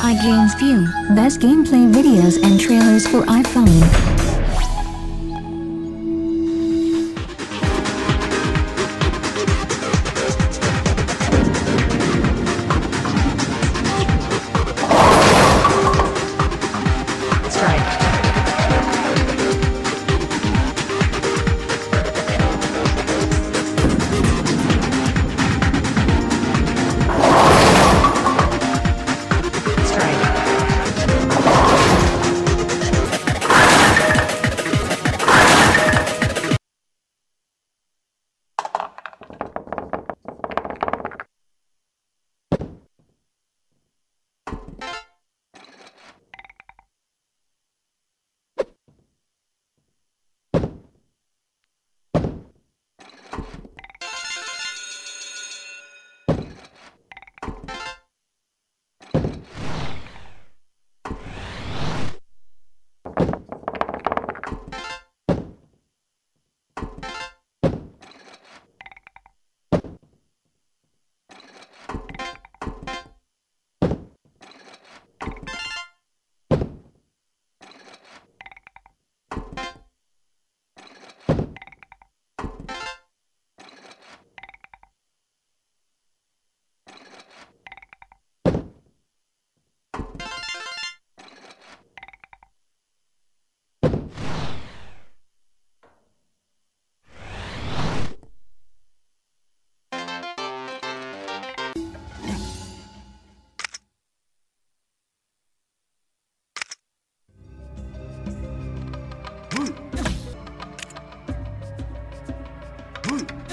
iGames View, best gameplay videos and trailers for iPhone. う。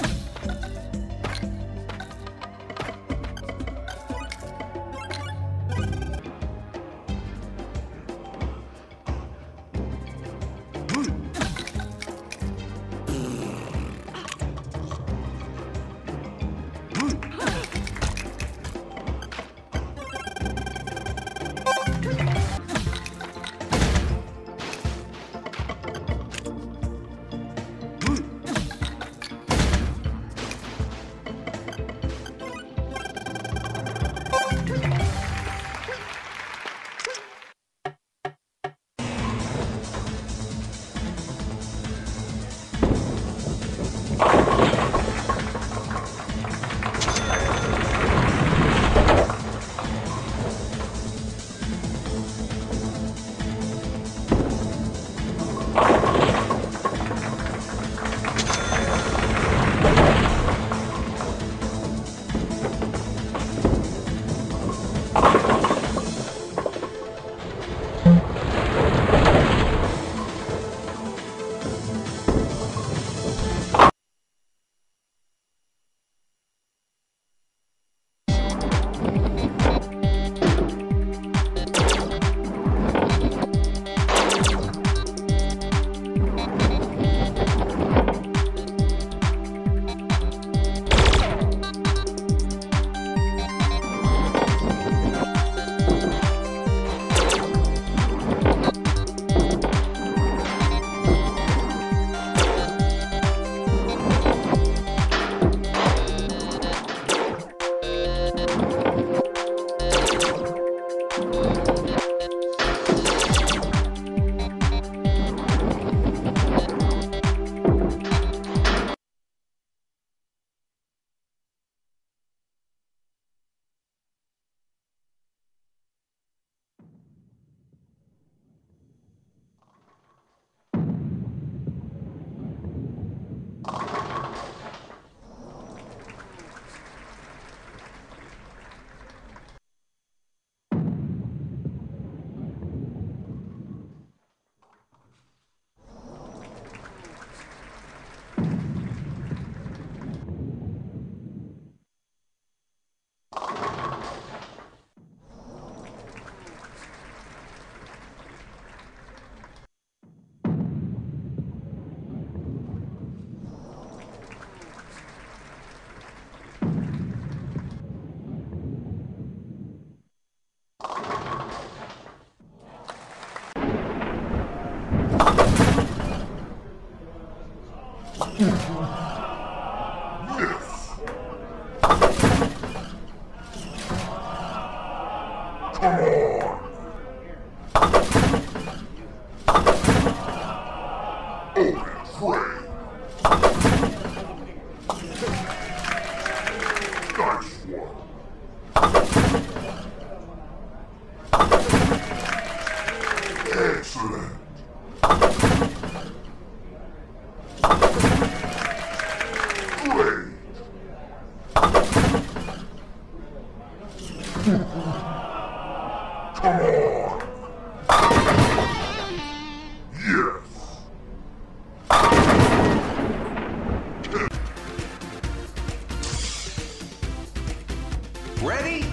Holy crap! Ready?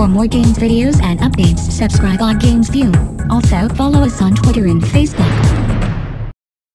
For more games videos and updates, subscribe on Games View. Also, follow us on Twitter and Facebook.